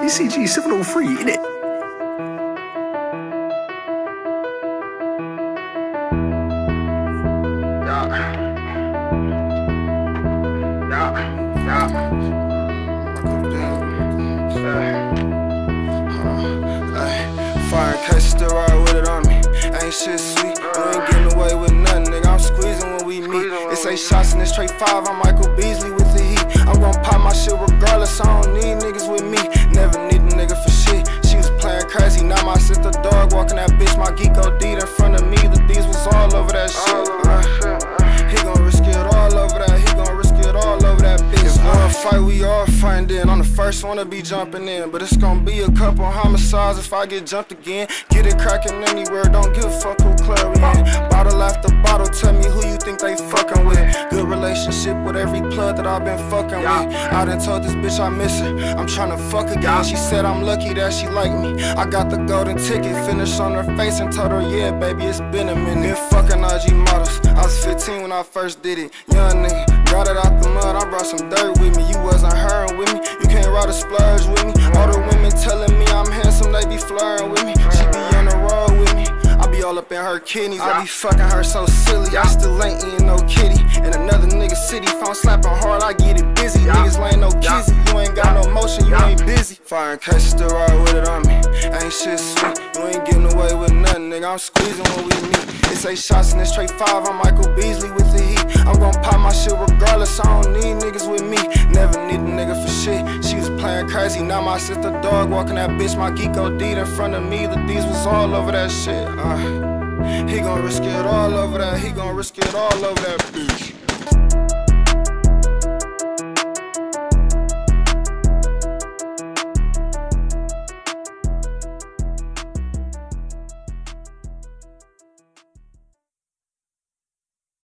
ECG 703, innit? Still ride with it on me. Ain't shit sweet, ain't getting away with nothing, nigga. I'm squeezing when we meet. It's eight shots in this straight five. I'm Michael Beasley with the heat. I'm gon' pop my shit My geek OD in front of me. The D's was all over that shit. Uh, he gon' risk it all over that. He gon' risk it all over that bitch. If one fight, we all fighting. Then I'm the first one to be jumping in. But it's gon' be a couple homicides if I get jumped again. Get it cracking anywhere. Don't give a fuck who club we in. Bottle after bottle. Tell me who you relationship with every plug that I've been fucking with. I done told this bitch I miss her. I'm tryna fuck again. She said I'm lucky that she like me. I got the golden ticket. Finished on her face and told her, yeah, baby, it's been a minute. Been fucking IG models. I was 15 when I first did it. Young nigga. Got it out the mud, I brought some dirt with me. You wasn't hurting with me, you can't ride a splurge all up in her kidneys, I be fucking her so silly. I still ain't eating no kitty. In another nigga city, phone slapping hard, I get it busy. Niggas lay no kizzy, you ain't got no motion, you ain't busy. Firing cases still ride with it on me. Ain't shit sweet, you ain't getting away with nothing, nigga. I'm squeezing when we meet. It's eight shots in this straight five, I'm Michael Beasley with the heat. I'm gon' pop my shit regardless, I don't need niggas shit. She was playing crazy, now my sister dog walking that bitch. My geek OD in front of me, the D's was all over that shit. Uh, he gon' risk it all over that, he gon' risk it all over that bitch.